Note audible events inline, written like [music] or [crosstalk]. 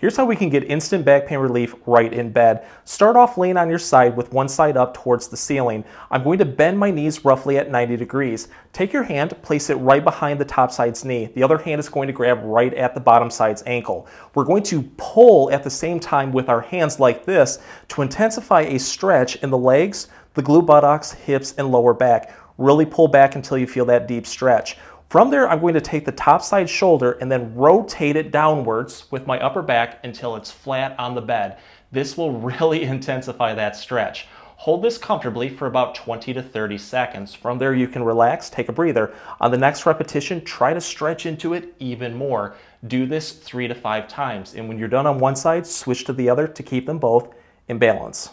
Here's how we can get instant back pain relief right in bed. Start off laying on your side with one side up towards the ceiling. I'm going to bend my knees roughly at 90 degrees. Take your hand, place it right behind the top side's knee. The other hand is going to grab right at the bottom side's ankle. We're going to pull at the same time with our hands like this to intensify a stretch in the legs, the glute buttocks, hips, and lower back. Really pull back until you feel that deep stretch. From there, I'm going to take the top side shoulder and then rotate it downwards with my upper back until it's flat on the bed. This will [laughs] really intensify that stretch. Hold this comfortably for about 20 to 30 seconds. From there, you can relax, take a breather. On the next repetition, try to stretch into it even more. Do this three to five times. And when you're done on one side, switch to the other to keep them both in balance.